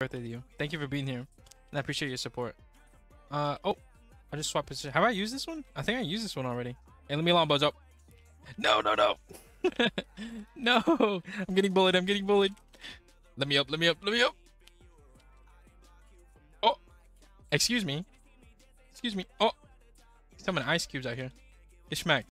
birthday to you. Thank you for being here. And I appreciate your support. Uh oh, I just swapped position. Have I used this one? I think I used this one already. Hey, let me long buzz up. No, no, no. no, I'm getting bullied. I'm getting bullied. Let me up. Let me up. Let me up. Oh, excuse me. Excuse me. Oh, someone ice cubes out here. Get smacked.